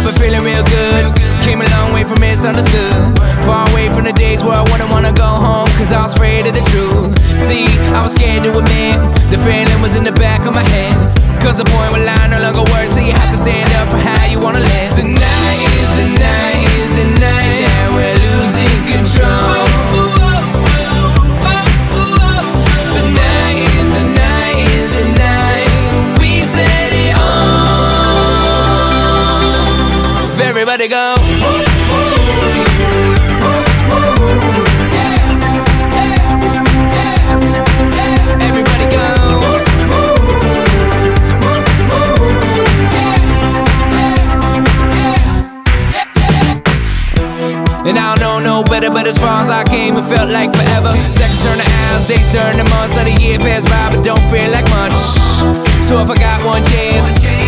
I've been feeling real good. Came a long way from misunderstood. Far away from the days where I wouldn't wanna go home Cause I was afraid of the truth. See, I was scared to admit The feeling was in the back of my head. Cause the point where line no longer works So you have to stand up for how you wanna live. Tonight is the night, is the night That we're losing control. Everybody go. Everybody go. And I don't know no better, but as far as I came, it felt like forever. Seconds turn to hours, days turn to months, let a year pass by, but don't feel like much. So if I got one chance.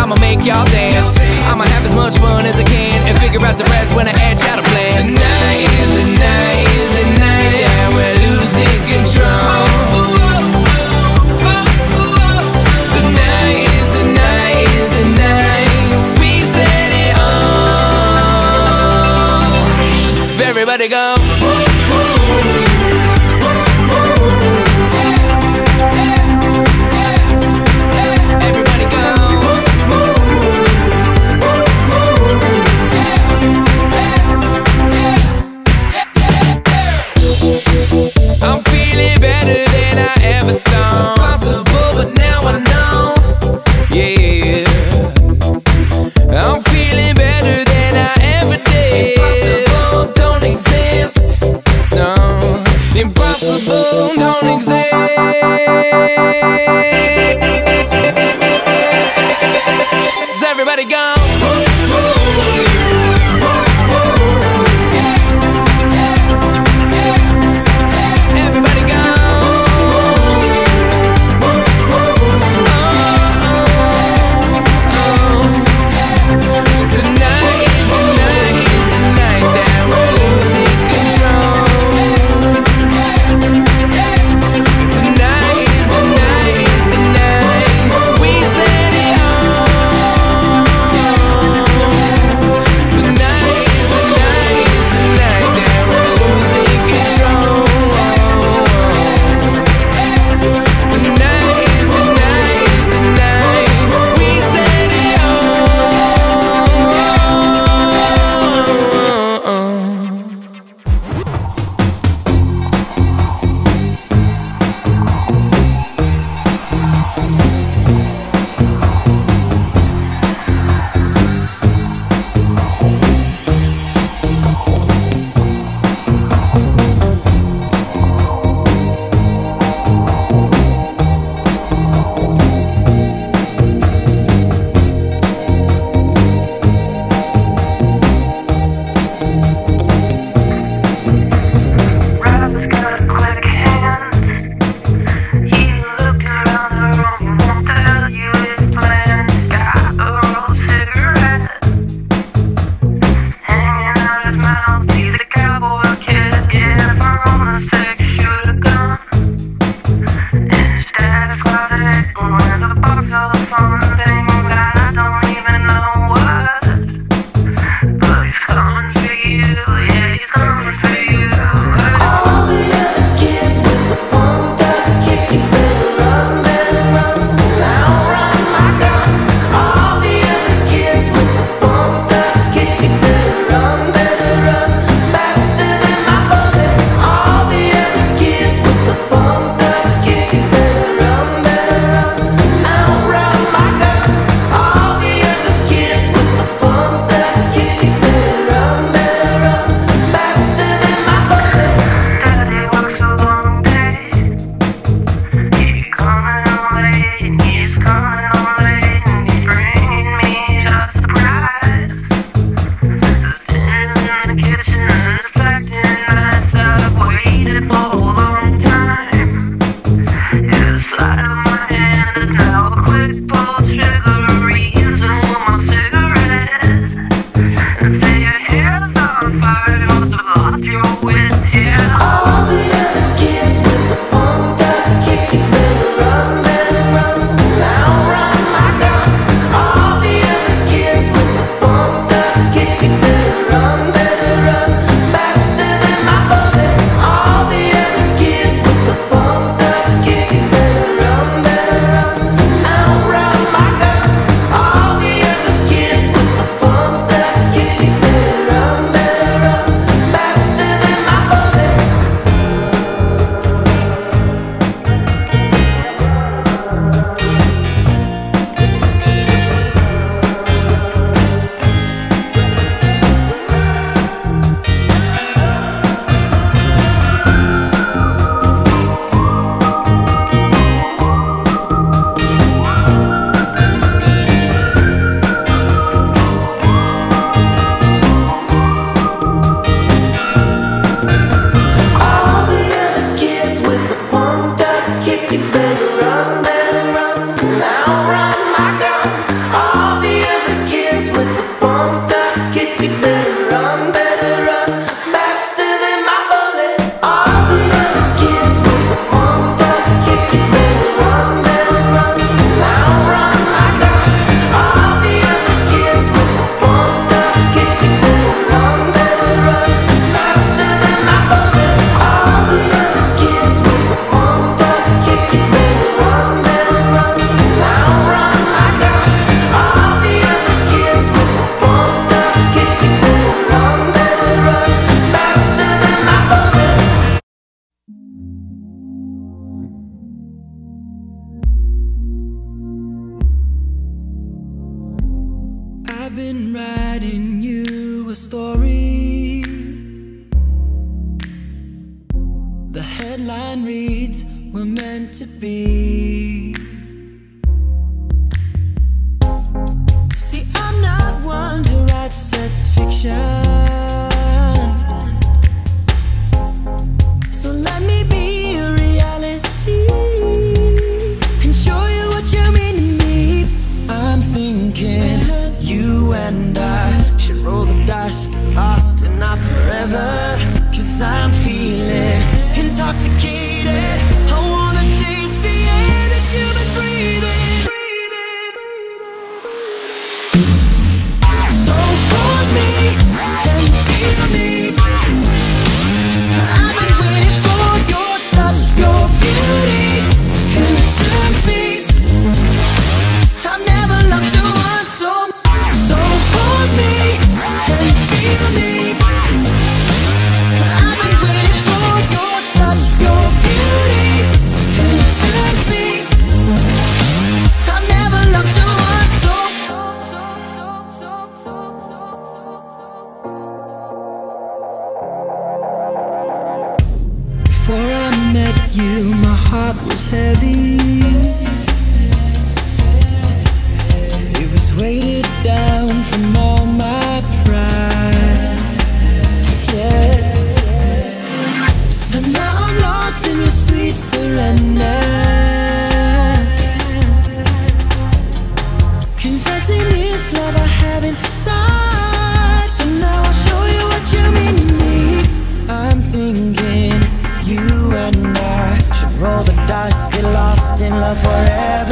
I'ma make y'all dance. I'ma have as much fun as I can and figure out the rest when I edge out a plan. Tonight is the night, is the night. was heavy. It was weighted down from all my pride. Yeah. But now I'm lost in your sweet surrender. in love forever.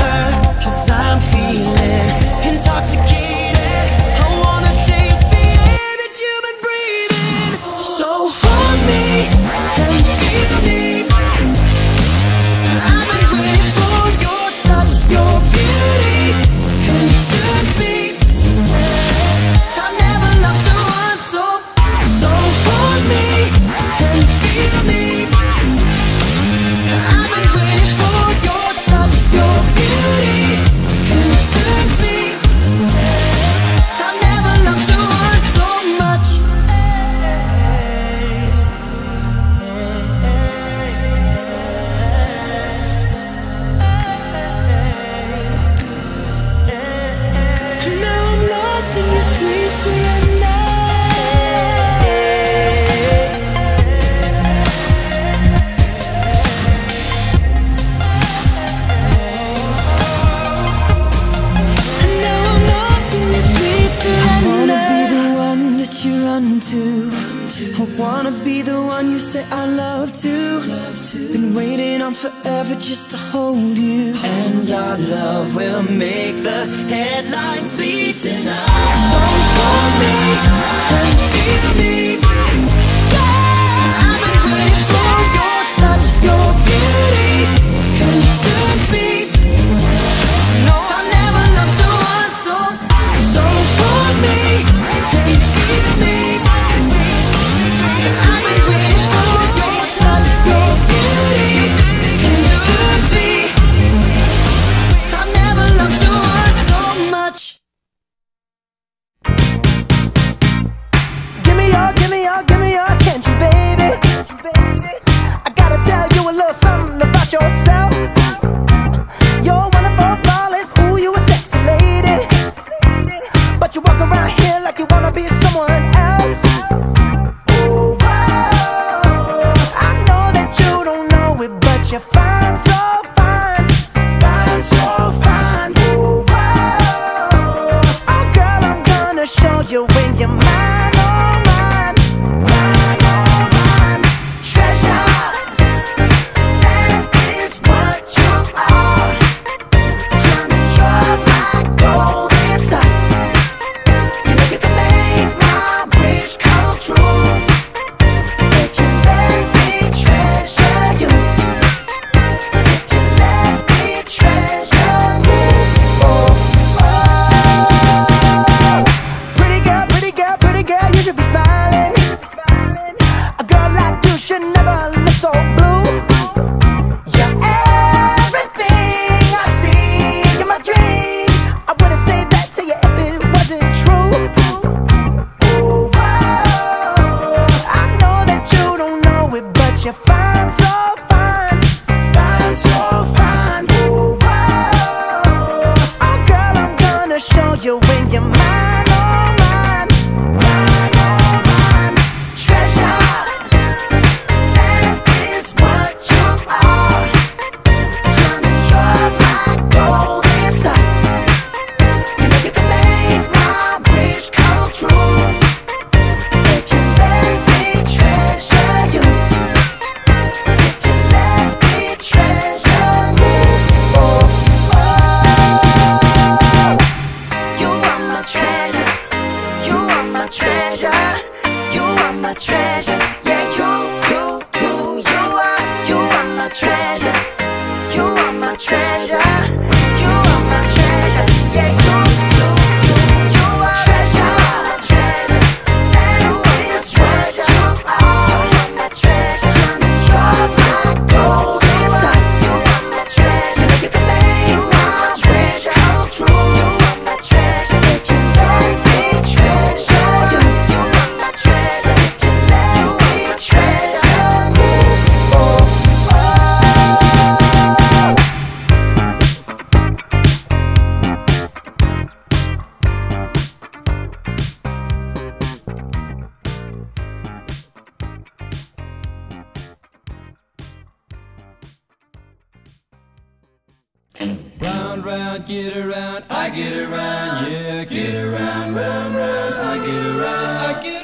round, round, get around, I get around, yeah, get around, round, round, I get around, I get around.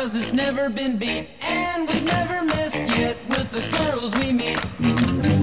cause it's never been beat. And we've never missed yet with the girls we meet.